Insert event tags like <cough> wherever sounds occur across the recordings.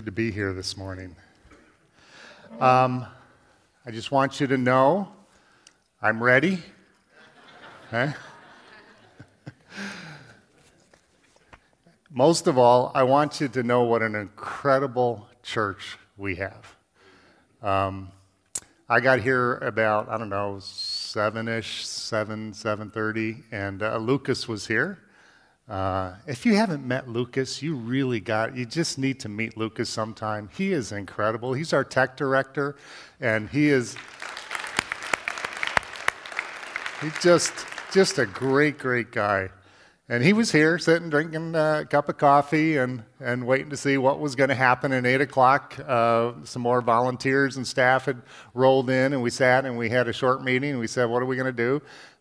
Good to be here this morning. Um, I just want you to know I'm ready. Okay? <laughs> Most of all, I want you to know what an incredible church we have. Um, I got here about I don't know seven-ish, seven, seven thirty, and uh, Lucas was here. Uh, if you haven't met Lucas, you really got, you just need to meet Lucas sometime. He is incredible. He's our tech director, and he is, he's just, just a great, great guy. And he was here sitting, drinking a cup of coffee and, and waiting to see what was going to happen at 8 o'clock. Uh, some more volunteers and staff had rolled in, and we sat and we had a short meeting. And we said, What are we going to do?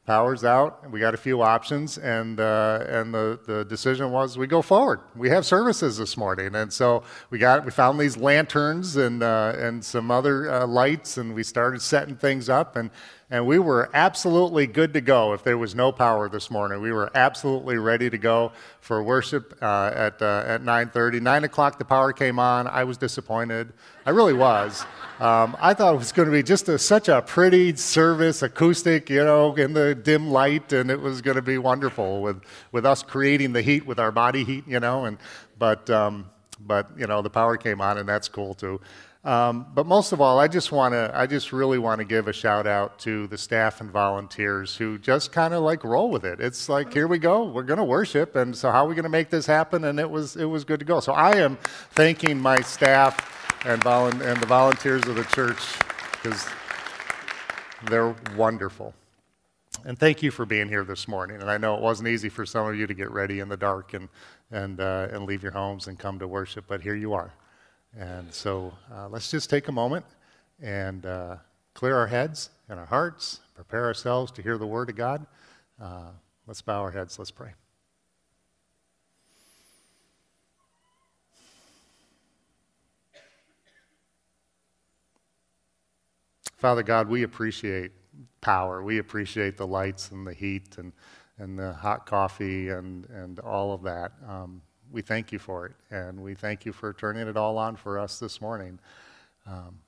Power's out. We got a few options, and uh, and the, the decision was we go forward. We have services this morning, and so we got we found these lanterns and uh, and some other uh, lights, and we started setting things up, and and we were absolutely good to go. If there was no power this morning, we were absolutely ready to go for worship uh, at uh, at 9:30. Nine o'clock, the power came on. I was disappointed. I really was. Um, I thought it was going to be just a, such a pretty service, acoustic, you know, in the dim light, and it was going to be wonderful with, with us creating the heat with our body heat, you know. And but um, but you know, the power came on, and that's cool too. Um, but most of all, I just want to, I just really want to give a shout out to the staff and volunteers who just kind of like roll with it. It's like, here we go, we're going to worship, and so how are we going to make this happen? And it was, it was good to go. So I am thanking my staff and, volu- and the volunteers of the church because they're wonderful. And thank you for being here this morning. And I know it wasn't easy for some of you to get ready in the dark and, and, uh, and leave your homes and come to worship, but here you are. And so uh, let's just take a moment and uh, clear our heads and our hearts, prepare ourselves to hear the Word of God. Uh, let's bow our heads, let's pray. Father God, we appreciate power. We appreciate the lights and the heat and, and the hot coffee and, and all of that. Um, we thank you for it, and we thank you for turning it all on for us this morning. Um,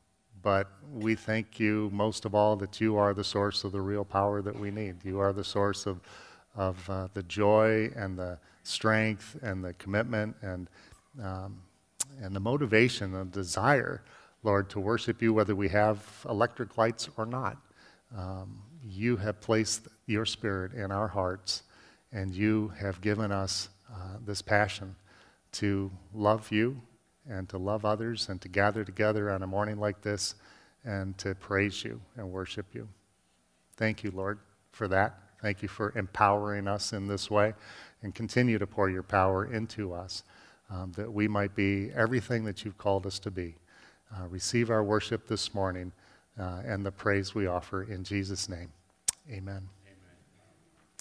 but we thank you most of all that you are the source of the real power that we need. You are the source of, of uh, the joy and the strength and the commitment and, um, and the motivation and desire Lord, to worship you whether we have electric lights or not. Um, you have placed your spirit in our hearts, and you have given us uh, this passion to love you and to love others and to gather together on a morning like this and to praise you and worship you. Thank you, Lord, for that. Thank you for empowering us in this way and continue to pour your power into us um, that we might be everything that you've called us to be uh, receive our worship this morning uh, and the praise we offer in Jesus' name. Amen.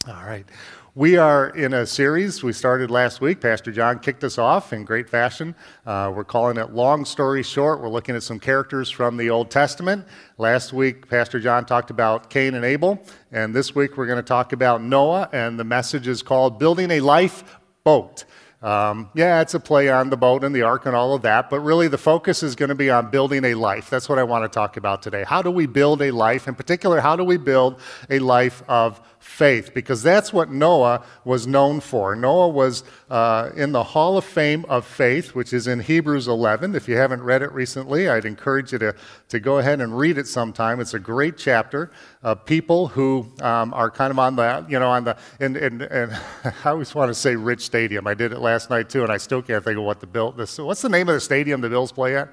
All right. We are in a series we started last week. Pastor John kicked us off in great fashion. Uh, we're calling it Long Story Short. We're looking at some characters from the Old Testament. Last week, Pastor John talked about Cain and Abel. And this week, we're going to talk about Noah. And the message is called Building a Life Boat. Um, yeah, it's a play on the boat and the ark and all of that, but really the focus is going to be on building a life. That's what I want to talk about today. How do we build a life? In particular, how do we build a life of faith because that's what Noah was known for. Noah was uh, in the Hall of Fame of Faith, which is in Hebrews 11. If you haven't read it recently, I'd encourage you to, to go ahead and read it sometime. It's a great chapter of people who um, are kind of on the, you know, on the, and, and, and I always want to say Rich Stadium. I did it last night too, and I still can't think of what the bill, this, what's the name of the stadium the Bills play at?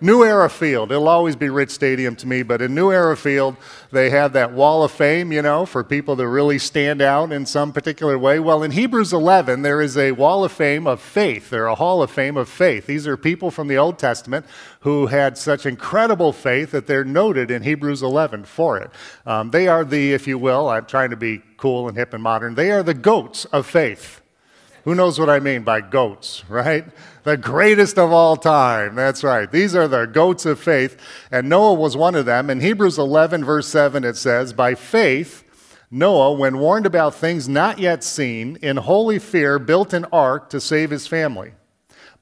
New Era Field. It'll always be Rich Stadium to me, but in New Era Field, they have that wall of fame, you know, for people to really stand out in some particular way. Well, in Hebrews 11, there is a wall of fame of faith. They're a hall of fame of faith. These are people from the Old Testament who had such incredible faith that they're noted in Hebrews 11 for it. Um, they are the, if you will, I'm trying to be cool and hip and modern, they are the goats of faith. Who knows what I mean by goats, right? The greatest of all time. That's right. These are the goats of faith, and Noah was one of them. In Hebrews 11, verse 7, it says, By faith, Noah, when warned about things not yet seen, in holy fear built an ark to save his family.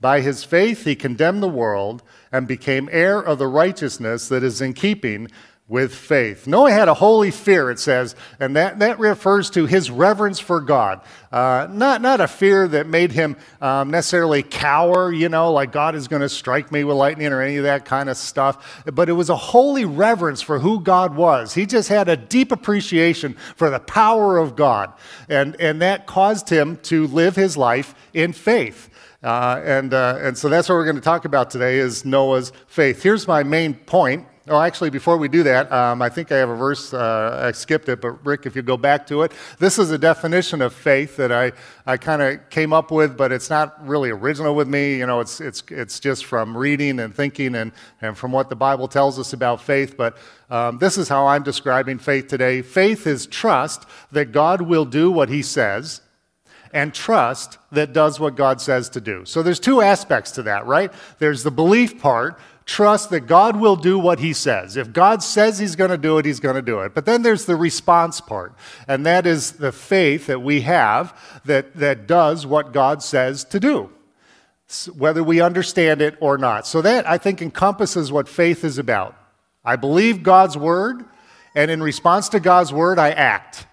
By his faith, he condemned the world and became heir of the righteousness that is in keeping with faith. Noah had a holy fear, it says, and that, that refers to his reverence for God. Uh, not, not a fear that made him um, necessarily cower, you know, like God is going to strike me with lightning or any of that kind of stuff, but it was a holy reverence for who God was. He just had a deep appreciation for the power of God, and, and that caused him to live his life in faith. Uh, and, uh, and so that's what we're going to talk about today is Noah's faith. Here's my main point Oh, actually, before we do that, um, I think I have a verse, uh, I skipped it, but Rick, if you go back to it, this is a definition of faith that I, I kind of came up with, but it's not really original with me. You know, it's, it's, it's just from reading and thinking and, and from what the Bible tells us about faith. But um, this is how I'm describing faith today faith is trust that God will do what he says and trust that does what God says to do. So there's two aspects to that, right? There's the belief part, trust that God will do what he says. If God says he's going to do it, he's going to do it. But then there's the response part, and that is the faith that we have that, that does what God says to do, whether we understand it or not. So that, I think, encompasses what faith is about. I believe God's word, and in response to God's word, I act.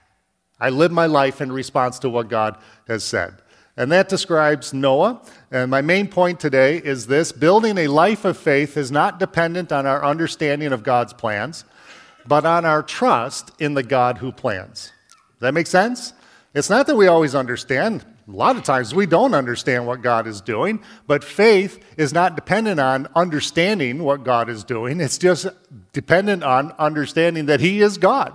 I live my life in response to what God has said. And that describes Noah. And my main point today is this building a life of faith is not dependent on our understanding of God's plans, but on our trust in the God who plans. Does that make sense? It's not that we always understand. A lot of times we don't understand what God is doing, but faith is not dependent on understanding what God is doing. It's just dependent on understanding that He is God,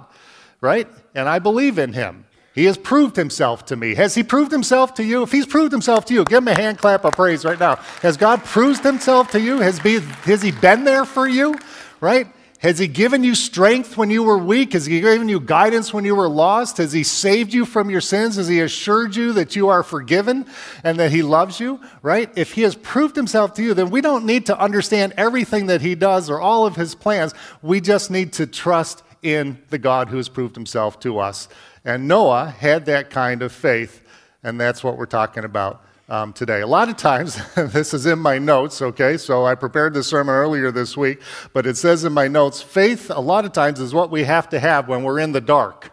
right? And I believe in Him. He has proved himself to me. Has he proved himself to you? If he's proved himself to you, give him a hand clap of praise right now. Has God proved himself to you? Has, be, has he been there for you? Right? Has he given you strength when you were weak? Has he given you guidance when you were lost? Has he saved you from your sins? Has he assured you that you are forgiven and that he loves you? Right? If he has proved himself to you, then we don't need to understand everything that he does or all of his plans. We just need to trust in the God who has proved himself to us and Noah had that kind of faith, and that's what we're talking about um, today. A lot of times, <laughs> this is in my notes, okay? So I prepared this sermon earlier this week, but it says in my notes faith, a lot of times, is what we have to have when we're in the dark.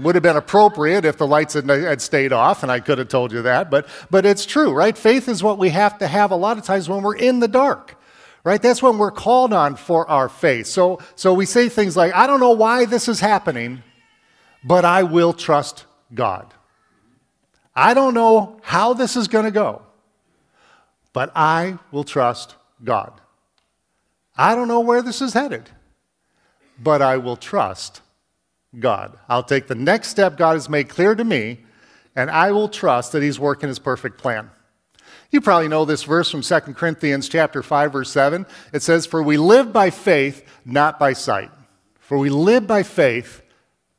Would have been appropriate if the lights had, had stayed off, and I could have told you that, but, but it's true, right? Faith is what we have to have a lot of times when we're in the dark right that's when we're called on for our faith so so we say things like i don't know why this is happening but I will trust God. I don't know how this is going to go, but I will trust God. I don't know where this is headed, but I will trust God. I'll take the next step God has made clear to me, and I will trust that He's working His perfect plan. You probably know this verse from 2 Corinthians chapter 5 verse 7. It says, "For we live by faith, not by sight." For we live by faith,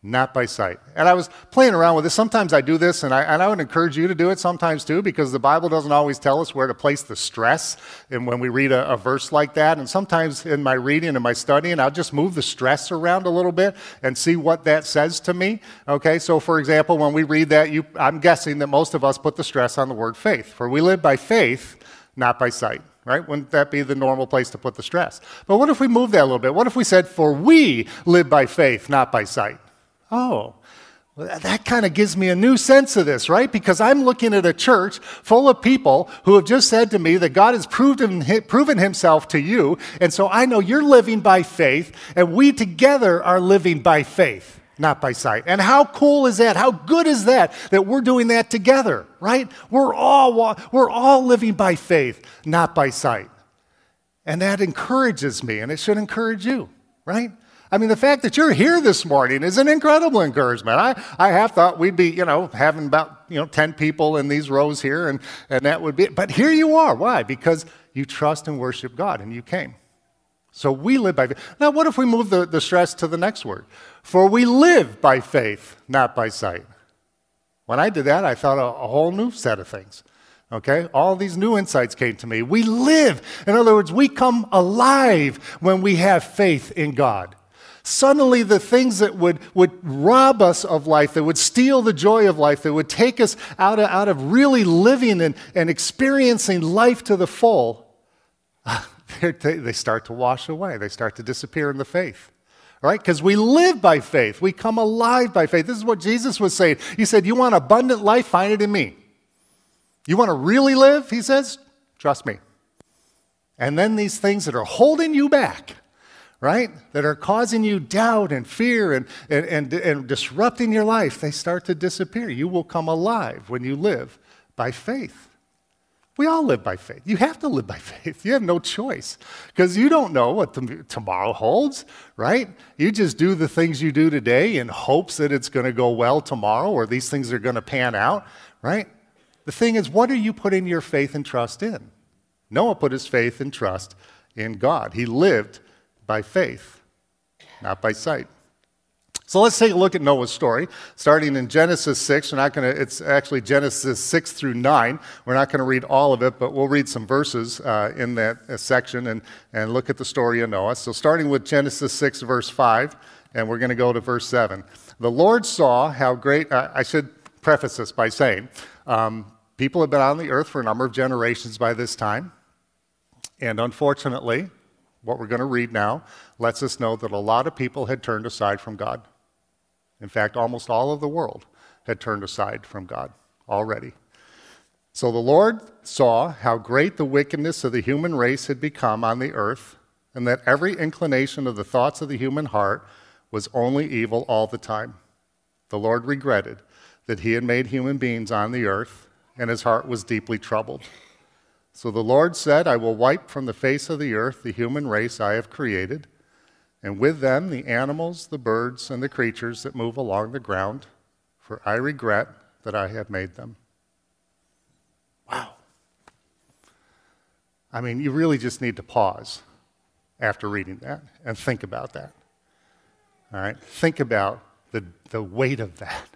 not by sight. And I was playing around with this. Sometimes I do this, and I, and I would encourage you to do it sometimes too, because the Bible doesn't always tell us where to place the stress and when we read a, a verse like that. And sometimes in my reading and my studying, I'll just move the stress around a little bit and see what that says to me. Okay, so for example, when we read that, you, I'm guessing that most of us put the stress on the word faith. For we live by faith, not by sight right? Wouldn't that be the normal place to put the stress? But what if we move that a little bit? What if we said, For we live by faith, not by sight? Oh, that kind of gives me a new sense of this, right? Because I'm looking at a church full of people who have just said to me that God has proven, proven himself to you. And so I know you're living by faith, and we together are living by faith, not by sight. And how cool is that? How good is that that we're doing that together, right? We're all, we're all living by faith, not by sight. And that encourages me, and it should encourage you, right? I mean, the fact that you're here this morning is an incredible encouragement. I, I have thought we'd be, you know, having about, you know, 10 people in these rows here, and, and that would be, it. but here you are. Why? Because you trust and worship God, and you came. So we live by faith. Now, what if we move the, the stress to the next word? For we live by faith, not by sight. When I did that, I thought a, a whole new set of things. Okay? All these new insights came to me. We live. In other words, we come alive when we have faith in God. Suddenly, the things that would, would rob us of life, that would steal the joy of life, that would take us out of, out of really living and, and experiencing life to the full, <laughs> they, they start to wash away. They start to disappear in the faith right? Because we live by faith. We come alive by faith. This is what Jesus was saying. He said, You want abundant life? Find it in me. You want to really live? He says, Trust me. And then these things that are holding you back, right? That are causing you doubt and fear and, and, and, and disrupting your life, they start to disappear. You will come alive when you live by faith. We all live by faith. You have to live by <laughs> faith. You have no choice because you don't know what the, tomorrow holds, right? You just do the things you do today in hopes that it's going to go well tomorrow or these things are going to pan out, right? The thing is, what are you putting your faith and trust in? Noah put his faith and trust in God. He lived by faith, not by sight. So let's take a look at Noah's story, starting in Genesis 6. We're not going to, it's actually Genesis 6 through 9. We're not going to read all of it, but we'll read some verses uh, in that uh, section and, and look at the story of Noah. So starting with Genesis 6, verse 5, and we're going to go to verse 7. The Lord saw how great, uh, I should preface this by saying, um, people have been on the earth for a number of generations by this time. And unfortunately, what we're going to read now lets us know that a lot of people had turned aside from God. In fact, almost all of the world had turned aside from God already. So the Lord saw how great the wickedness of the human race had become on the earth, and that every inclination of the thoughts of the human heart was only evil all the time. The Lord regretted that he had made human beings on the earth, and his heart was deeply troubled. So the Lord said, I will wipe from the face of the earth the human race I have created and with them the animals, the birds, and the creatures that move along the ground, for I regret that I have made them. Wow. I mean, you really just need to pause after reading that and think about that. All right? Think about the, the weight of that.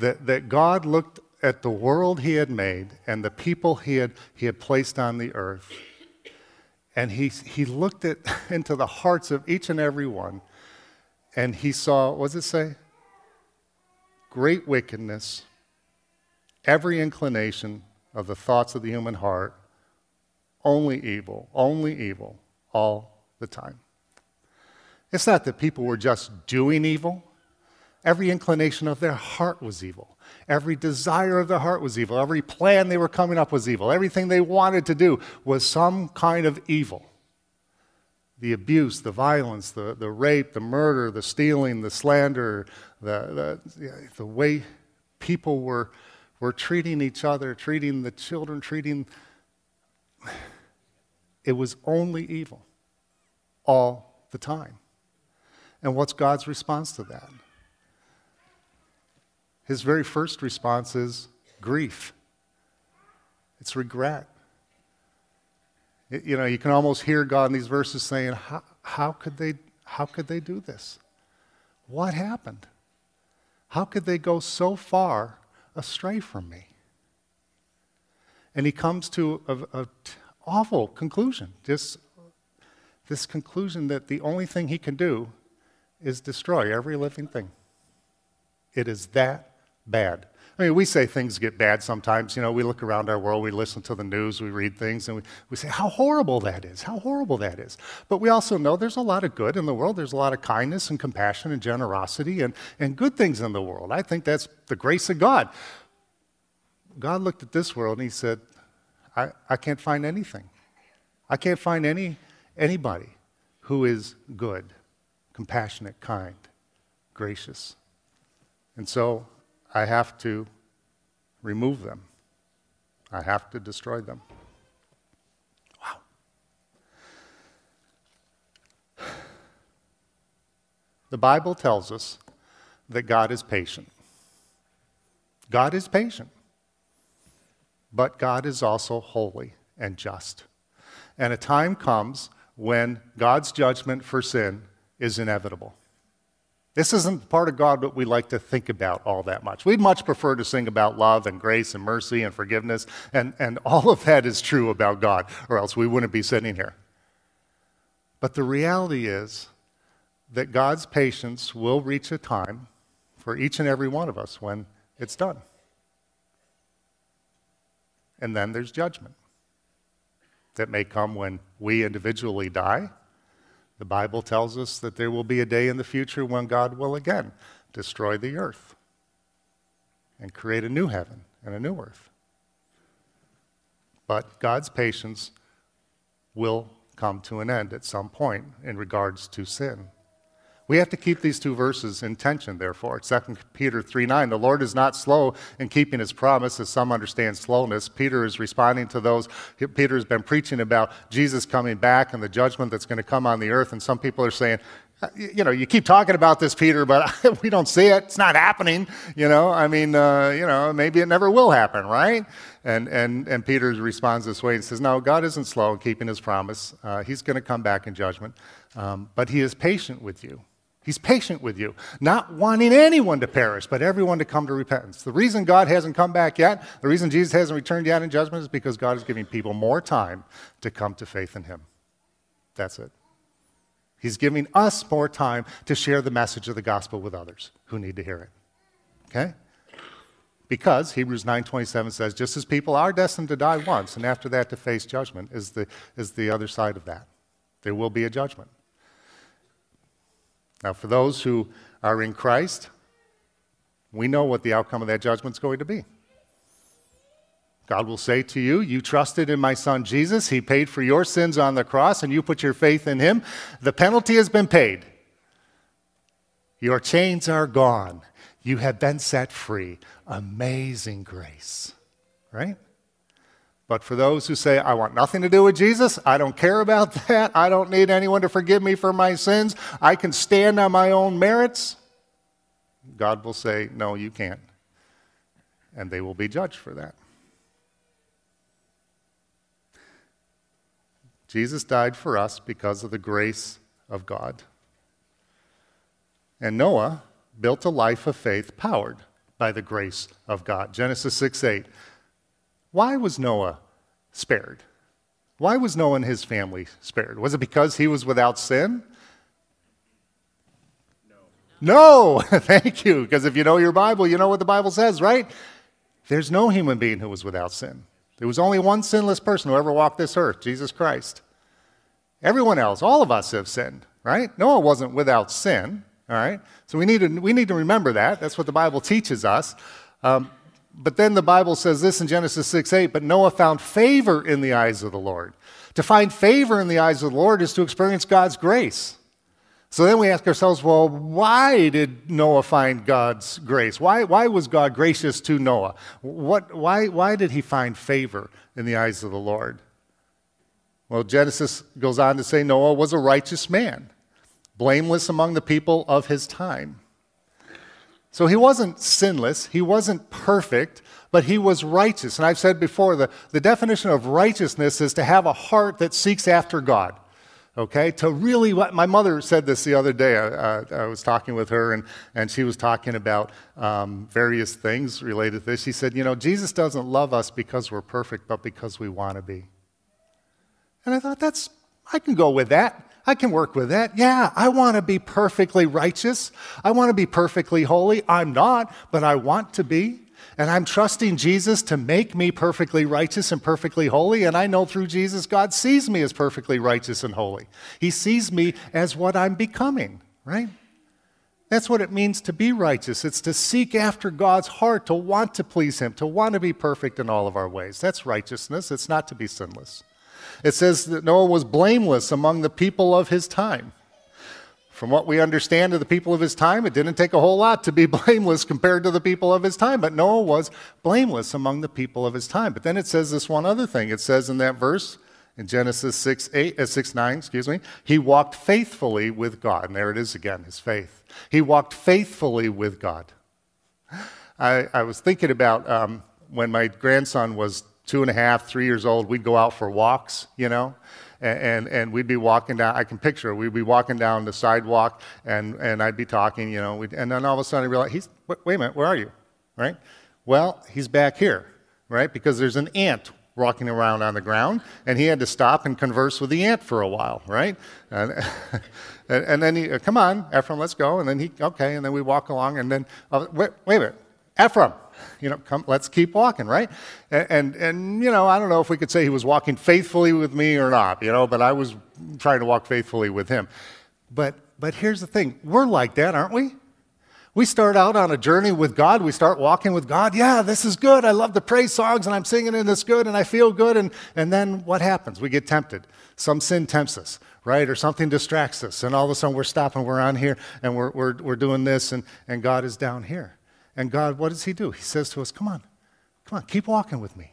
That, that God looked at the world he had made and the people he had, he had placed on the earth and he, he looked at, <laughs> into the hearts of each and every one, and he saw, what does it say? Great wickedness, every inclination of the thoughts of the human heart, only evil, only evil, all the time. It's not that people were just doing evil, every inclination of their heart was evil. Every desire of their heart was evil. Every plan they were coming up was evil. Everything they wanted to do was some kind of evil. The abuse, the violence, the, the rape, the murder, the stealing, the slander, the, the, the way people were, were treating each other, treating the children, treating. It was only evil all the time. And what's God's response to that? His very first response is grief. It's regret. It, you know, you can almost hear God in these verses saying, how, how, could they, how could they do this? What happened? How could they go so far astray from me? And he comes to an awful conclusion, just this conclusion that the only thing he can do is destroy every living thing. It is that bad. I mean, we say things get bad sometimes. You know, we look around our world, we listen to the news, we read things, and we, we say, how horrible that is, how horrible that is. But we also know there's a lot of good in the world. There's a lot of kindness and compassion and generosity and, and good things in the world. I think that's the grace of God. God looked at this world and he said, I, I can't find anything. I can't find any, anybody who is good, compassionate, kind, gracious. And so I have to remove them. I have to destroy them. Wow. The Bible tells us that God is patient. God is patient. But God is also holy and just. And a time comes when God's judgment for sin is inevitable. This isn't the part of God that we like to think about all that much. We'd much prefer to sing about love and grace and mercy and forgiveness, and, and all of that is true about God, or else we wouldn't be sitting here. But the reality is that God's patience will reach a time for each and every one of us when it's done. And then there's judgment that may come when we individually die. The Bible tells us that there will be a day in the future when God will again destroy the earth and create a new heaven and a new earth. But God's patience will come to an end at some point in regards to sin. We have to keep these two verses in tension, therefore. 2 Peter 3 9, the Lord is not slow in keeping his promise, as some understand slowness. Peter is responding to those. Peter has been preaching about Jesus coming back and the judgment that's going to come on the earth, and some people are saying, uh, you know, you keep talking about this, Peter, but <laughs> we don't see it. It's not happening. You know, I mean, uh, you know, maybe it never will happen, right? And, and, and Peter responds this way and says, No, God isn't slow in keeping his promise. Uh, he's going to come back in judgment, um, but he is patient with you. He's patient with you, not wanting anyone to perish, but everyone to come to repentance. The reason God hasn't come back yet, the reason Jesus hasn't returned yet in judgment is because God is giving people more time to come to faith in Him. That's it. He's giving us more time to share the message of the gospel with others who need to hear it. Okay? Because Hebrews 9:27 says, just as people are destined to die once, and after that to face judgment, is the, is the other side of that. There will be a judgment. Now, for those who are in Christ, we know what the outcome of that judgment is going to be. God will say to you, You trusted in my son Jesus. He paid for your sins on the cross, and you put your faith in him. The penalty has been paid. Your chains are gone. You have been set free. Amazing grace, right? But for those who say, I want nothing to do with Jesus, I don't care about <laughs> that, I don't need anyone to forgive me for my sins, I can stand on my own merits, God will say, No, you can't. And they will be judged for that. Jesus died for us because of the grace of God. And Noah built a life of faith powered by the grace of God. Genesis 6 8. Why was Noah spared? Why was Noah and his family spared? Was it because he was without sin? No. No, <laughs> thank you. Because if you know your Bible, you know what the Bible says, right? There's no human being who was without sin. There was only one sinless person who ever walked this earth, Jesus Christ. Everyone else, all of us have sinned, right? Noah wasn't without sin, all right? So we need to, we need to remember that. That's what the Bible teaches us. Um, but then the Bible says this in Genesis 6 8, but Noah found favor in the eyes of the Lord. To find favor in the eyes of the Lord is to experience God's grace. So then we ask ourselves, well, why did Noah find God's grace? Why, why was God gracious to Noah? What, why, why did he find favor in the eyes of the Lord? Well, Genesis goes on to say Noah was a righteous man, blameless among the people of his time. So he wasn't sinless, he wasn't perfect, but he was righteous. And I've said before, the, the definition of righteousness is to have a heart that seeks after God. Okay, to really, what my mother said this the other day. I, I was talking with her, and, and she was talking about um, various things related to this. She said, You know, Jesus doesn't love us because we're perfect, but because we want to be. And I thought, that's, I can go with that. I can work with that. Yeah, I want to be perfectly righteous. I want to be perfectly holy. I'm not, but I want to be. And I'm trusting Jesus to make me perfectly righteous and perfectly holy. And I know through Jesus, God sees me as perfectly righteous and holy. He sees me as what I'm becoming, right? That's what it means to be righteous. It's to seek after God's heart, to want to please Him, to want to be perfect in all of our ways. That's righteousness. It's not to be sinless. It says that Noah was blameless among the people of his time. From what we understand of the people of his time, it didn't take a whole lot to be <laughs> blameless compared to the people of his time, but Noah was blameless among the people of his time. But then it says this one other thing. It says in that verse, in Genesis 6, 8, uh, 6 9, excuse me, he walked faithfully with God. And there it is again, his faith. He walked faithfully with God. I, I was thinking about um, when my grandson was two and a half, three years old, we'd go out for walks, you know, and, and, and we'd be walking down, I can picture we'd be walking down the sidewalk and, and I'd be talking, you know, and then all of a sudden I realized, he's, wait a minute, where are you, right? Well, he's back here, right? Because there's an ant walking around on the ground, and he had to stop and converse with the ant for a while, right? And, <laughs> and then he, come on, Ephraim, let's go. And then he, okay, and then we walk along, and then, uh, wait, wait a minute, Ephraim, you know, come, let's keep walking, right? And, and, and, you know, I don't know if we could say he was walking faithfully with me or not, you know, but I was trying to walk faithfully with him. But, but here's the thing we're like that, aren't we? We start out on a journey with God. We start walking with God. Yeah, this is good. I love the praise songs and I'm singing and it's good and I feel good. And, and then what happens? We get tempted. Some sin tempts us, right? Or something distracts us. And all of a sudden we're stopping. We're on here and we're, we're, we're doing this and, and God is down here. And God, what does He do? He says to us, Come on, come on, keep walking with me.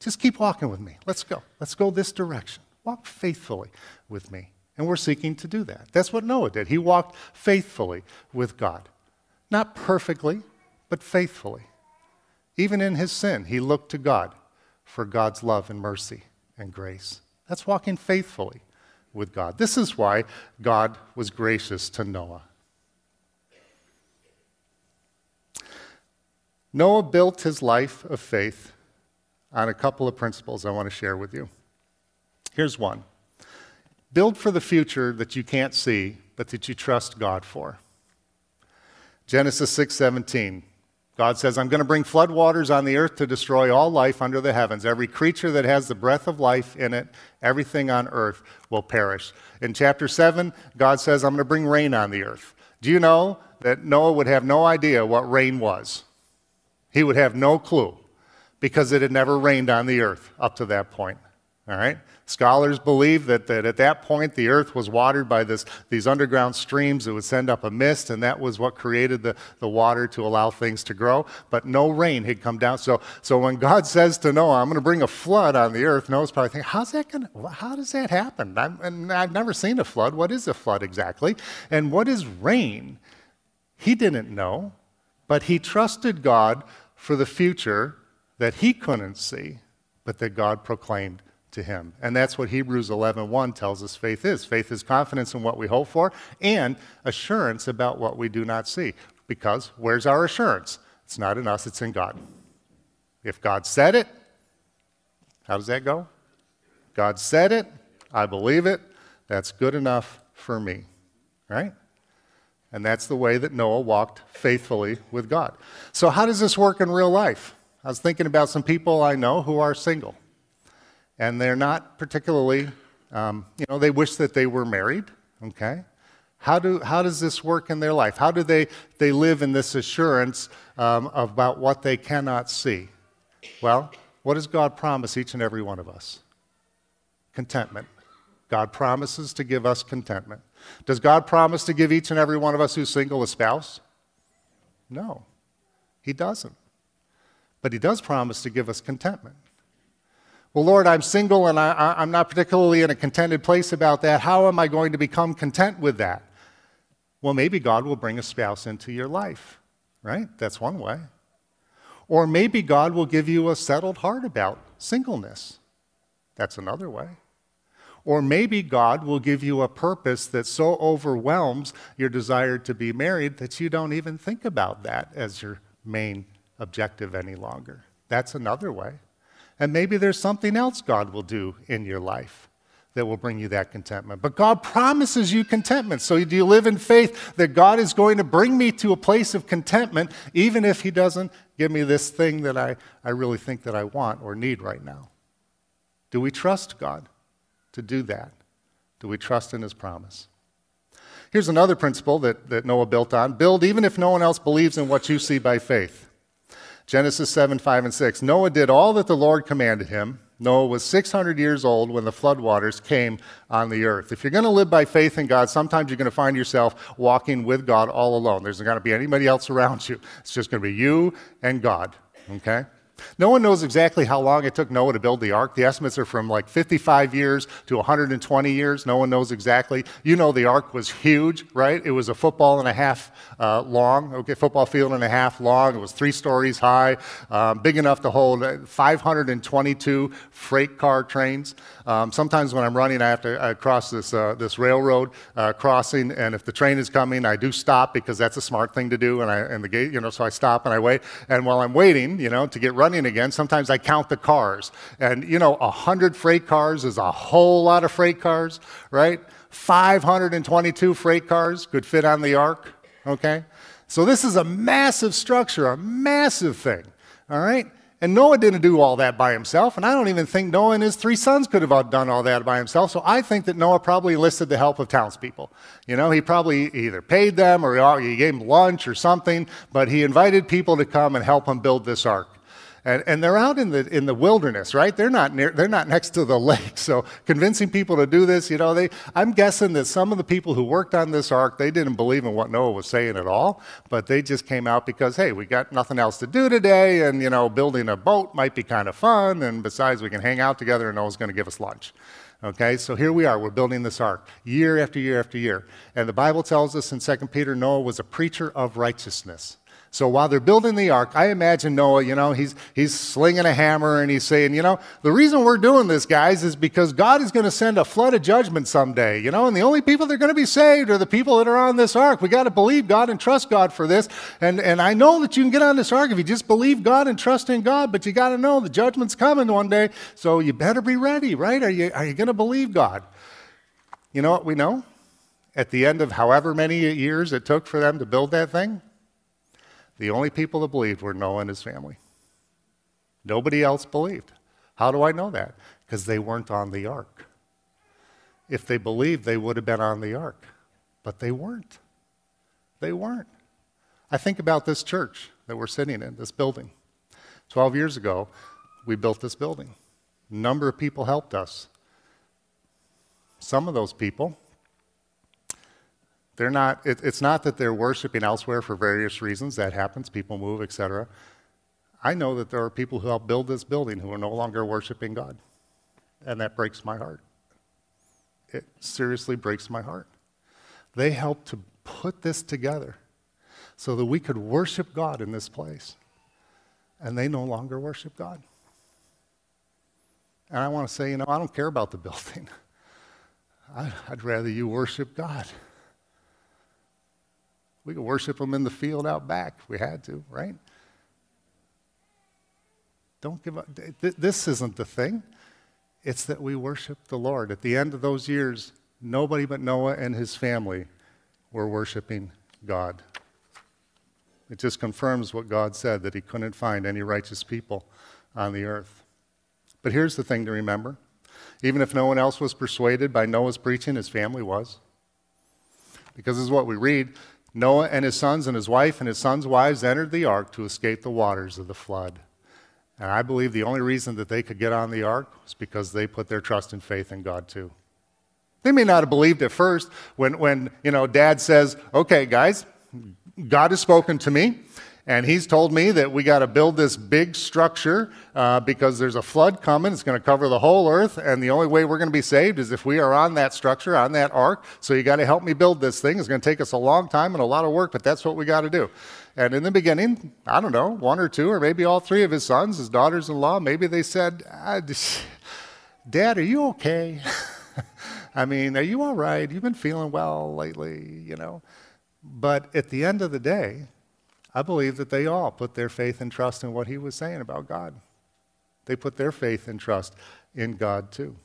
Just keep walking with me. Let's go. Let's go this direction. Walk faithfully with me. And we're seeking to do that. That's what Noah did. He walked faithfully with God. Not perfectly, but faithfully. Even in his sin, he looked to God for God's love and mercy and grace. That's walking faithfully with God. This is why God was gracious to Noah. Noah built his life of faith on a couple of principles I want to share with you. Here's one build for the future that you can't see, but that you trust God for. Genesis 6:17. God says, I'm going to bring floodwaters on the earth to destroy all life under the heavens. Every creature that has the breath of life in it, everything on earth will perish. In chapter 7, God says, I'm going to bring rain on the earth. Do you know that Noah would have no idea what rain was? He would have no clue because it had never rained on the earth up to that point. All right? Scholars believe that, that at that point the earth was watered by this, these underground streams that would send up a mist, and that was what created the, the water to allow things to grow. But no rain had come down. So, so when God says to Noah, I'm going to bring a flood on the earth, Noah's probably thinking, How's that going to, how does that happen? i I've never seen a flood. What is a flood exactly? And what is rain? He didn't know, but he trusted God for the future that he couldn't see, but that God proclaimed to him. And that's what Hebrews 11:1 tells us faith is. Faith is confidence in what we hope for and assurance about what we do not see. Because where's our assurance? It's not in us, it's in God. If God said it, how does that go? God said it, I believe it, that's good enough for me. Right? And that's the way that Noah walked faithfully with God. So, how does this work in real life? I was thinking about some people I know who are single and they're not particularly, um, you know, they wish that they were married, okay? How, do, how does this work in their life? How do they, they live in this assurance um, about what they cannot see? Well, what does God promise each and every one of us? Contentment. God promises to give us contentment. Does God promise to give each and every one of us who's single a spouse? No, He doesn't. But He does promise to give us contentment. Well, Lord, I'm single and I, am not particularly in a contented place about that. How am I going to become content with that? Well, maybe God will bring a spouse into your life, right? That's one way. Or maybe God will give you a settled heart about singleness. That's another way. Or maybe God will give you a purpose that so overwhelms your desire to be married that you don't even think about that as your main objective any longer. That's another way. And maybe there's something else God will do in your life that will bring you that contentment. But God promises you contentment. So do you live in faith that God is going to bring me to a place of contentment, even if He doesn't give me this thing that I, I really think that I want or need right now? Do we trust God to do that? Do we trust in His promise? Here's another principle that, that Noah built on build even if no one else believes in what you see by faith. Genesis 7, 5, and 6. Noah did all that the Lord commanded him. Noah was 600 years old when the floodwaters came on the earth. If you're going to live by faith in God, sometimes you're going to find yourself walking with God all alone. There's not going to be anybody else around you. It's just going to be you and God, okay? No one knows exactly how long it took Noah to build the ark. The estimates are from like 55 years to 120 years. No one knows exactly. You know the ark was huge, right? It was a football and a half uh, long, okay, football field and a half long. It was three stories high, um, big enough to hold 522 freight car trains. Um, sometimes when I'm running, I have to uh, cross this, uh, this railroad uh, crossing, and if the train is coming, I do stop because that's a smart thing to do, and, I, and the gate, you know, so I stop and I wait. And while I'm waiting, you know, to get running again, sometimes I count the cars. And, you know, 100 freight cars is a whole lot of freight cars, right? 522 freight cars could fit on the ark, okay? So this is a massive structure, a massive thing, all right? And Noah didn't do all that by himself, and I don't even think Noah and his three sons could have done all that by himself. So I think that Noah probably enlisted the help of townspeople. You know, he probably either paid them or he gave them lunch or something, but he invited people to come and help him build this ark. And, and they're out in the, in the wilderness, right? They're not, near, they're not next to the <laughs> lake. So convincing people to do this, you know, they, I'm guessing that some of the people who worked on this ark, they didn't believe in what Noah was saying at all, but they just came out because, hey, we got nothing else to do today, and, you know, building a boat might be kind of fun, and besides, we can hang out together, and Noah's going to give us lunch. Okay, so here we are, we're building this ark year after year after year. And the Bible tells us in 2 Peter, Noah was a preacher of righteousness. So while they're building the ark, I imagine Noah, you know, he's, he's slinging a hammer and he's saying, you know, the reason we're doing this, guys, is because God is going to send a flood of judgment someday, you know, and the only people that are going to be saved are the people that are on this ark. We got to believe God and trust God for this. And, and I know that you can get on this ark if you just believe God and trust in God, but you got to know the judgment's coming one day. So you better be ready, right? Are you, are you going to believe God? You know what we know? At the end of however many years it took for them to build that thing, the only people that believed were Noah and his family. Nobody else believed. How do I know that? Because they weren't on the ark. If they believed, they would have been on the ark. But they weren't. They weren't. I think about this church that we're sitting in, this building. 12 years ago, we built this building. A number of people helped us. Some of those people they're not, it, it's not that they're worshiping elsewhere for various reasons. That happens. People move, etc. I know that there are people who helped build this building who are no longer worshiping God. And that breaks my heart. It seriously breaks my heart. They helped to put this together so that we could worship God in this place. And they no longer worship God. And I want to say, you know, I don't care about the <laughs> building. I'd rather you worship God. We could worship him in the field out back if we had to, right? Don't give up. This isn't the thing. It's that we worship the Lord. At the end of those years, nobody but Noah and his family were worshiping God. It just confirms what God said that he couldn't find any righteous people on the earth. But here's the thing to remember even if no one else was persuaded by Noah's preaching, his family was. Because this is what we read Noah and his sons and his wife and his sons' wives entered the ark to escape the waters of the flood. And I believe the only reason that they could get on the ark was because they put their trust and faith in God too. They may not have believed at first when, when you know, dad says, okay, guys, God has spoken to me. And he's told me that we got to build this big structure uh, because there's a flood coming. It's going to cover the whole earth. And the only way we're going to be saved is if we are on that structure, on that ark. So you got to help me build this thing. It's going to take us a long time and a lot of work, but that's what we got to do. And in the beginning, I don't know, one or two, or maybe all three of his sons, his daughters in law, maybe they said, Dad, are you okay? <laughs> I mean, are you all right? You've been feeling well lately, you know? But at the end of the day, I believe that they all put their faith and trust in what he was saying about God. They put their faith and trust in God too.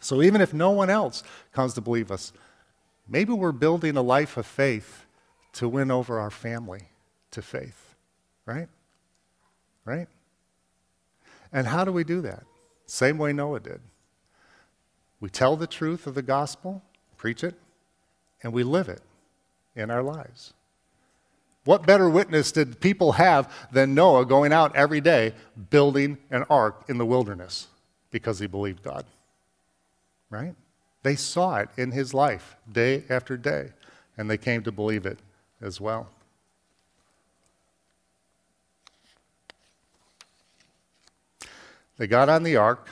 So even if no one else comes to believe us, maybe we're building a life of faith to win over our family to faith, right? Right? And how do we do that? Same way Noah did. We tell the truth of the gospel, preach it, and we live it in our lives. What better witness did people have than Noah going out every day building an ark in the wilderness because he believed God? Right? They saw it in his life day after day, and they came to believe it as well. They got on the ark,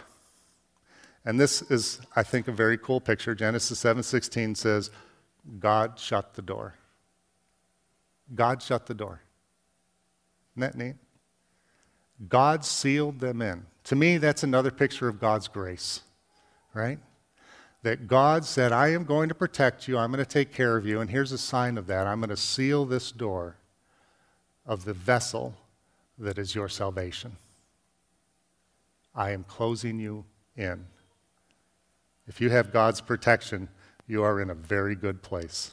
and this is, I think, a very cool picture. Genesis 7:16 says, God shut the door. God shut the door. Isn't that neat? God sealed them in. To me, that's another picture of God's grace, right? That God said, I am going to protect you, I'm going to take care of you, and here's a sign of that. I'm going to seal this door of the vessel that is your salvation. I am closing you in. If you have God's protection, you are in a very good place.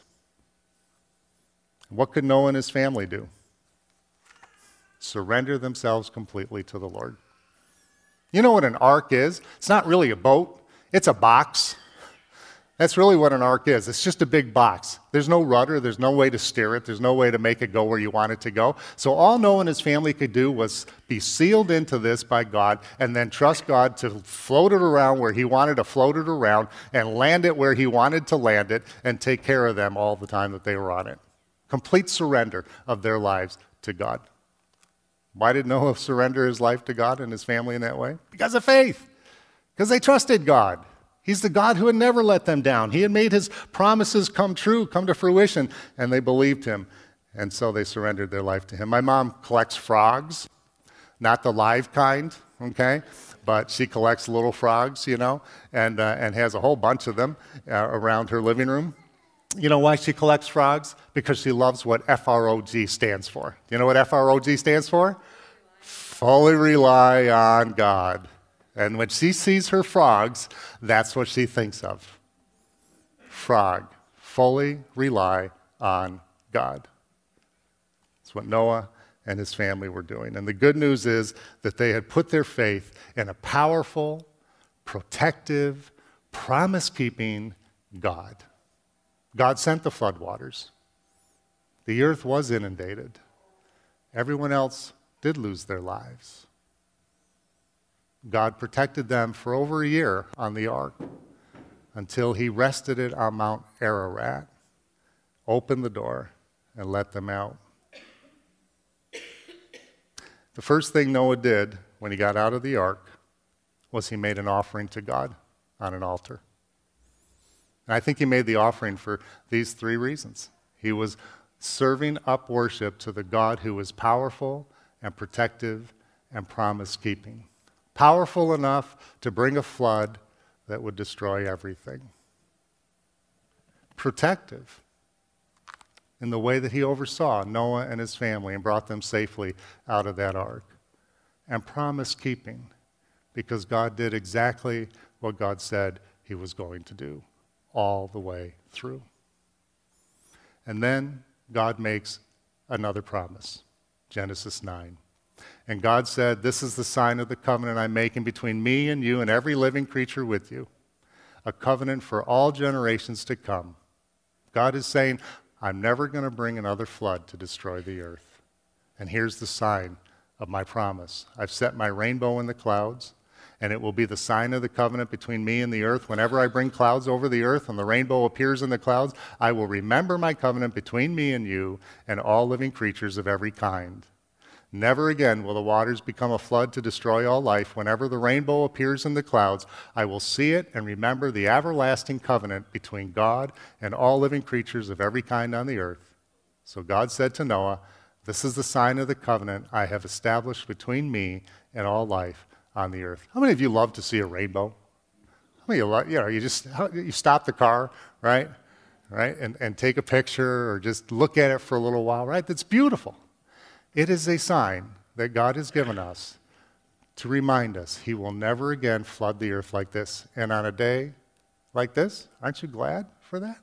What could Noah and his family do? Surrender themselves completely to the Lord. You know what an ark is? It's not really a boat, it's a box. That's really what an ark is. It's just a big box. There's no rudder, there's no way to steer it, there's no way to make it go where you want it to go. So all Noah and his family could do was be sealed into this by God and then trust God to float it around where he wanted to float it around and land it where he wanted to land it and take care of them all the time that they were on it. Complete surrender of their lives to God. Why did Noah surrender his life to God and his family in that way? Because of faith. Because they trusted God. He's the God who had never let them down. He had made his promises come true, come to fruition, and they believed him. And so they surrendered their life to him. My mom collects frogs, not the live kind, okay? But she collects little frogs, you know, and, uh, and has a whole bunch of them uh, around her living room. You know why she collects frogs? Because she loves what FROG stands for. Do you know what FROG stands for? Fully rely on God. And when she sees her frogs, that's what she thinks of. Frog. Fully rely on God. That's what Noah and his family were doing. And the good news is that they had put their faith in a powerful, protective, promise keeping God. God sent the floodwaters. The earth was inundated. Everyone else did lose their lives. God protected them for over a year on the ark until he rested it on Mount Ararat, opened the door, and let them out. The first thing Noah did when he got out of the ark was he made an offering to God on an altar. And I think he made the offering for these three reasons. He was serving up worship to the God who was powerful and protective and promise keeping powerful enough to bring a flood that would destroy everything. Protective in the way that he oversaw Noah and his family and brought them safely out of that ark. And promise keeping because God did exactly what God said he was going to do all the way through. And then God makes another promise Genesis 9. And God said, This is the sign of the covenant I'm making between me and you and every living creature with you, a covenant for all generations to come. God is saying, I'm never going to bring another flood to destroy the earth. And here's the sign of my promise I've set my rainbow in the clouds, and it will be the sign of the covenant between me and the earth. Whenever I bring clouds over the earth and the rainbow appears in the clouds, I will remember my covenant between me and you and all living creatures of every kind. Never again will the waters become a flood to destroy all life. Whenever the rainbow appears in the clouds, I will see it and remember the everlasting covenant between God and all living creatures of every kind on the earth. So God said to Noah, This is the sign of the covenant I have established between me and all life on the earth. How many of you love to see a rainbow? How many of you, love, you know, you just you stop the car, right? Right? And, and take a picture or just look at it for a little while, right? That's beautiful. It is a sign that God has given us to remind us He will never again flood the earth like this. And on a day like this, aren't you glad for that?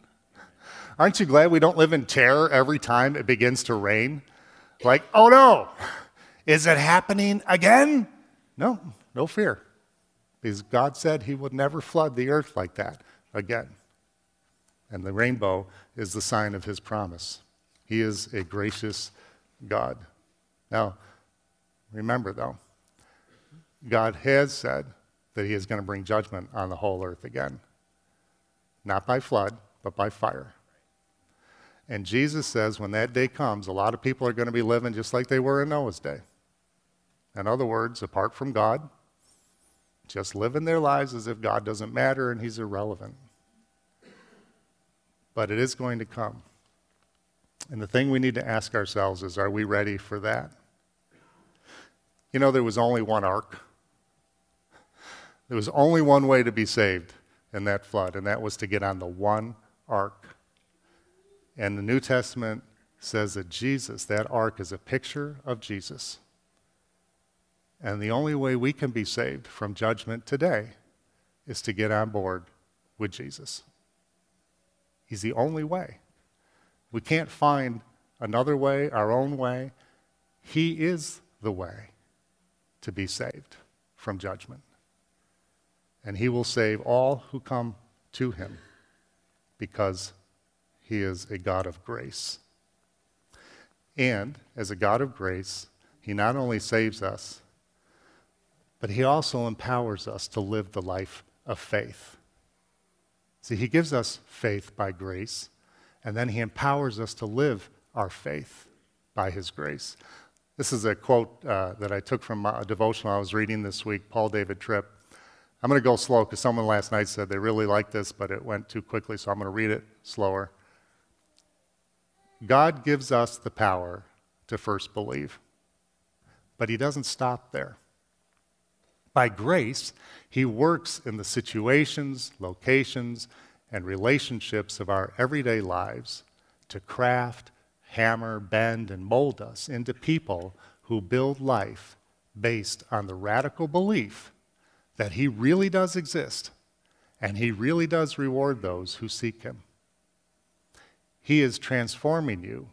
Aren't you glad we don't live in terror every time it begins to rain? Like, oh no, is it happening again? No, no fear. Because God said He would never flood the earth like that again. And the rainbow is the sign of His promise. He is a gracious God. Now, remember though, God has said that He is going to bring judgment on the whole earth again. Not by flood, but by fire. And Jesus says when that day comes, a lot of people are going to be living just like they were in Noah's day. In other words, apart from God, just living their lives as if God doesn't matter and He's irrelevant. But it is going to come. And the thing we need to ask ourselves is are we ready for that? You know, there was only one ark. There was only one way to be saved in that flood, and that was to get on the one ark. And the New Testament says that Jesus, that ark, is a picture of Jesus. And the only way we can be saved from judgment today is to get on board with Jesus. He's the only way. We can't find another way, our own way. He is the way to be saved from judgment. And He will save all who come to Him because He is a God of grace. And as a God of grace, He not only saves us, but He also empowers us to live the life of faith. See, He gives us faith by grace, and then He empowers us to live our faith by His grace. This is a quote uh, that I took from a devotional I was reading this week, Paul David Tripp. I'm going to go slow because someone last night said they really liked this, but it went too quickly, so I'm going to read it slower. God gives us the power to first believe, but He doesn't stop there. By grace, He works in the situations, locations, and relationships of our everyday lives to craft, hammer, bend, and mold us into people who build life based on the radical belief that He really does exist and He really does reward those who seek Him. He is transforming you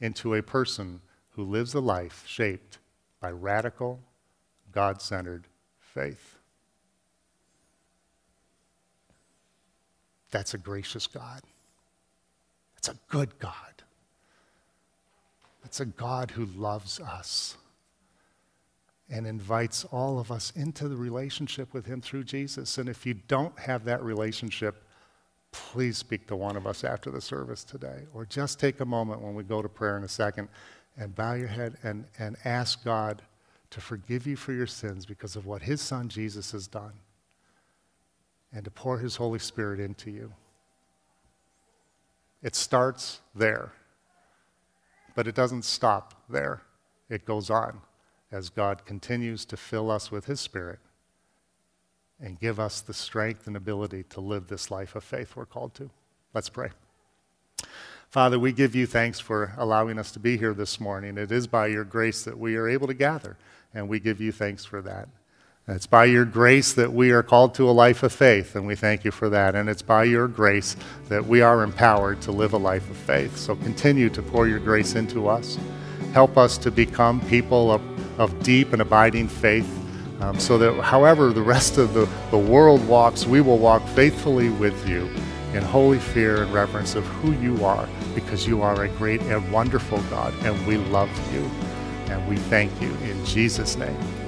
into a person who lives a life shaped by radical, God centered faith. That's a gracious God. That's a good God. That's a God who loves us and invites all of us into the relationship with Him through Jesus. And if you don't have that relationship, please speak to one of us after the service today. Or just take a moment when we go to prayer in a second and bow your head and, and ask God to forgive you for your sins because of what his son Jesus has done and to pour his Holy Spirit into you. It starts there, but it doesn't stop there. It goes on as God continues to fill us with his Spirit and give us the strength and ability to live this life of faith we're called to. Let's pray. Father, we give you thanks for allowing us to be here this morning. It is by your grace that we are able to gather and we give you thanks for that. It's by your grace that we are called to a life of faith, and we thank you for that. And it's by your grace that we are empowered to live a life of faith. So continue to pour your grace into us. Help us to become people of, of deep and abiding faith, um, so that however the rest of the, the world walks, we will walk faithfully with you in holy fear and reverence of who you are, because you are a great and wonderful God, and we love you. And we thank you in Jesus' name.